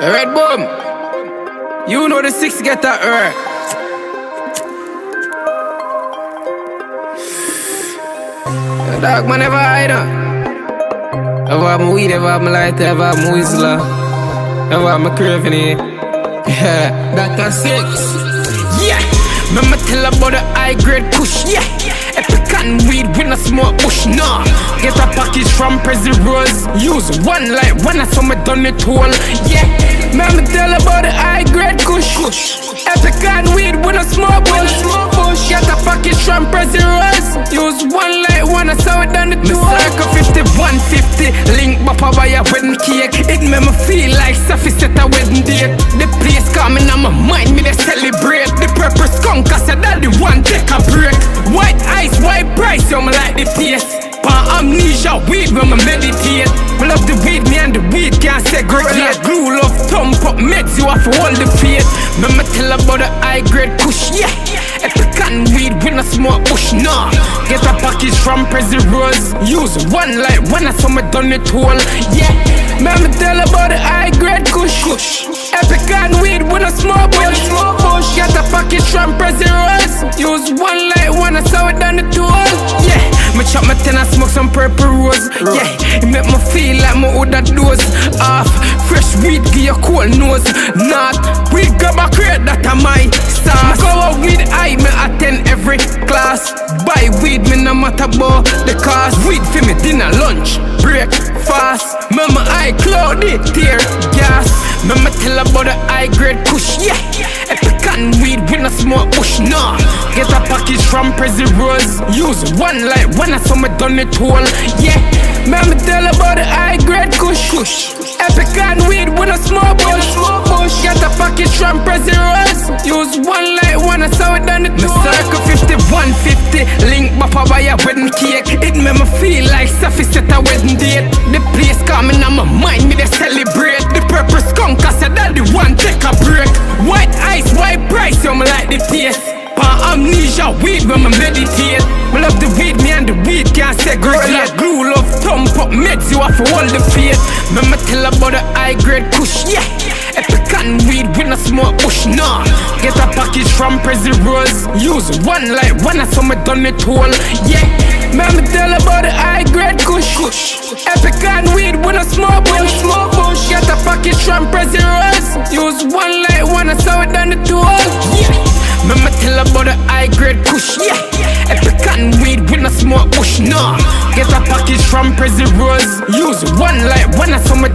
Red Boom, you know the six get that earth. Dog man ever hide up. Ever have my weed, ever have my light, ever have my whistler. Ever have my craving here. Yeah, that six. Yeah, Remember tell about the high grade kush, yeah. Cotton weed with a smoke bush, nah. Get a package from Prezi Rose. Use one light when I saw me done it all, yeah. Remember tell about the high grade kush. Epic cotton weed with a smoke bush. Get a package from Prezi Rose. Use one light when I saw it done it all. Circle 50, 150. Link bapa buy a wedding cake. It made me feel like Safi set a wedding date. The place coming on my mind, me they celebrate. Amnesia, weed when me meditate. Me love the weed, me and the weed can't segregate. Glue love, thumb up, meds you have to hold the faith. Me me tell about the high grade kush, yeah. Epic cotton weed with a smoke push, nah. Get a package from Prezi Rose. Use one light when I saw me done it all, yeah. Me me tell about the high grade kush. Epic cotton weed with a smoke bush. Get a package from Prezi Rose. Use one some purple rose. Yeah, it make me feel like my woulda dose off. Fresh weed give you cold nose. Not weed grab a crate that I my sauce. Go out weed I me attend every class. Buy weed me no matter about the cost. Weed for me dinner, lunch, break, fast. Mama I cloudy, tear gas. Mama tell about the high Prezi Rose. Use one light when I saw me done it all. Yeah, mama tell about the high grade kush. Epic cotton weed with no smoke bush. Get a package from Prezi Rose. Use one light when I saw it done it all. Circle 50, 150. Link bapa buy a wedding cake. It made me feel like Safi set a wedding date. The place coming on my mind, me they celebrate. The purple skunk, I said that the one take a break. White ice, white price, me like the taste. Amnesia, weed when me meditate. Me love the weed, me and the weed can't segregate. Glue love, thumb up, meds you have to hold the faith. Me me tell about the high grade kush, yeah. Epic cotton weed with no smoke bush, nah. Get a package from Prezi Rose. Use one light when I saw me done it all, yeah. Me tell about the high grade kush. Push. Epic cotton weed with no smoke bush. Get a package from Prezi Rose. Use one light when I saw it done it all. Me about the high grade kush, yeah. Cotton weed with no smoke bush, nah. Get a package from Prezi Rose. Use one light when I saw me